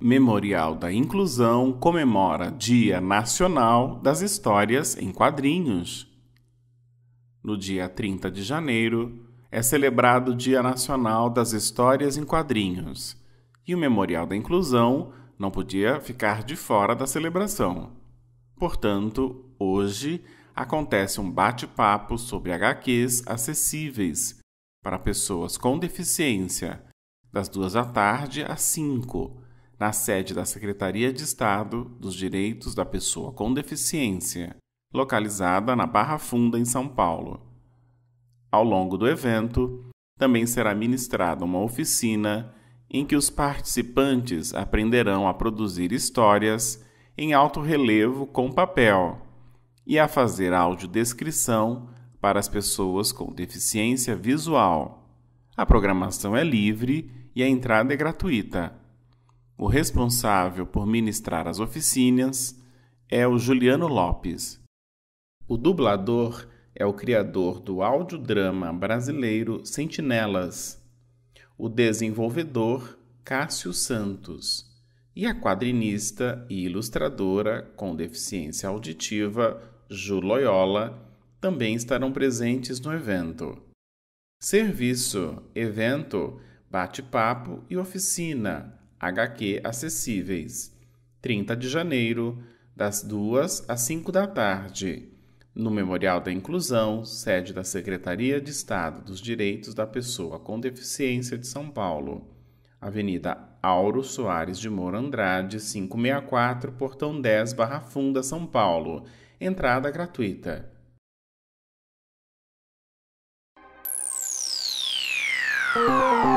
Memorial da Inclusão comemora Dia Nacional das Histórias em Quadrinhos. No dia 30 de janeiro, é celebrado o Dia Nacional das Histórias em Quadrinhos, e o Memorial da Inclusão não podia ficar de fora da celebração. Portanto, hoje acontece um bate-papo sobre HQs acessíveis para pessoas com deficiência, das duas da tarde às cinco, na sede da Secretaria de Estado dos Direitos da Pessoa com Deficiência, localizada na Barra Funda, em São Paulo. Ao longo do evento, também será ministrada uma oficina em que os participantes aprenderão a produzir histórias em alto relevo com papel e a fazer audiodescrição para as pessoas com deficiência visual. A programação é livre e a entrada é gratuita. O responsável por ministrar as oficinas é o Juliano Lopes. O dublador é o criador do audiodrama brasileiro Sentinelas, o desenvolvedor Cássio Santos e a quadrinista e ilustradora com deficiência auditiva Ju Loyola também estarão presentes no evento. Serviço, evento, bate-papo e oficina HQ acessíveis. 30 de janeiro, das 2 às 5 da tarde, no Memorial da Inclusão, sede da Secretaria de Estado dos Direitos da Pessoa com Deficiência de São Paulo. Avenida Auro Soares de Moura Andrade, 564, Portão 10, Barra Funda, São Paulo. Entrada gratuita. Música